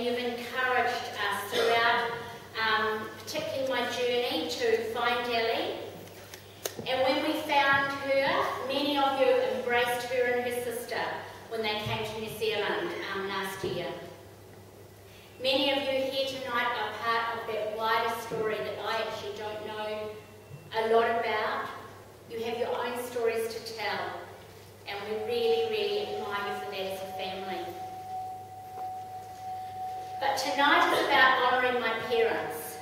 and you've encouraged us throughout, um, particularly my journey to find Ellie. And when we found her, many of you embraced her and her sister when they came to New Zealand um, last year. Many of you here tonight are part of that wider story that I actually don't know a lot about. You have your own stories to tell, and we really, really admire you for that as a family. But tonight is about honouring my parents,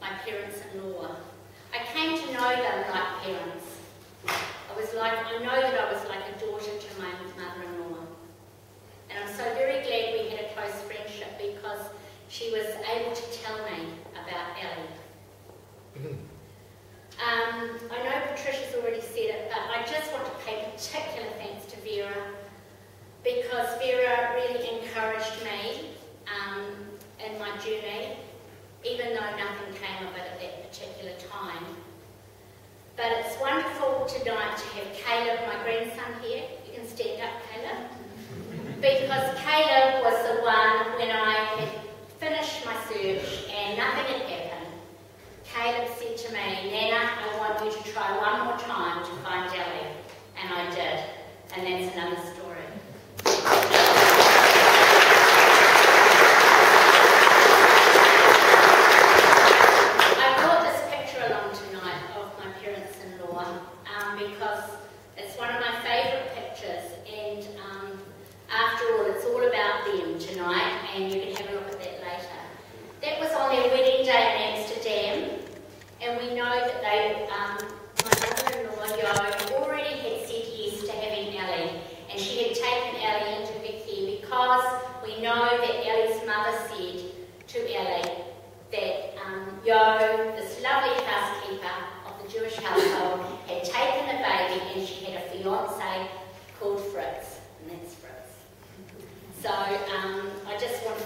my parents-in-law. I came to know them like parents. I was like, I know that I was like a daughter to my mother-in-law. And I'm so very glad we had a close friendship because she was able to tell me about Ellie. Mm-hmm. Um, I know Patricia's already said it, but I just want to pay particular thanks to Vera because Vera really encouraged me um, in my journey, even though nothing came of it at that particular time. But it's wonderful tonight to have Caleb, my grandson, here. You can stand up, Caleb. Because Caleb was the one when I had finished my search and nothing had happened. Caleb said to me, Nana, I want you to try one more time to find Ellie. and you can have a look at that later. That was on their wedding day in Amsterdam, and we know that they, um, my mother-in-law Jo already had said yes to having Ellie, and she had taken Ellie into Vicky because we know that Ellie's mother said to Ellie that um, Jo, this lovely housekeeper of the Jewish household, had taken the baby and she had a fiance called Fritz, and that's Fritz. So um,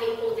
was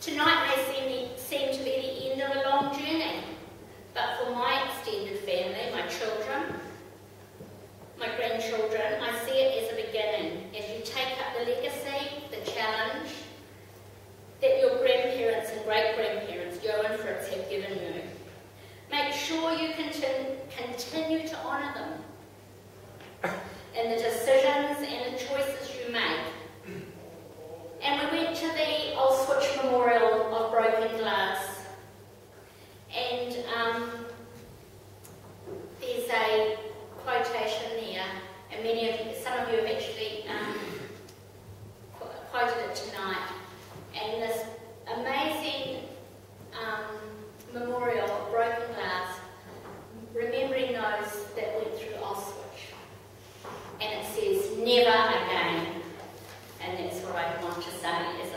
Tonight memorial of broken glass. And um, there's a quotation there, and many of you, some of you have actually um, quoted it tonight. And this amazing um, memorial of broken glass, remembering those that went through Auschwitz. And it says, never again. And that's what I want to say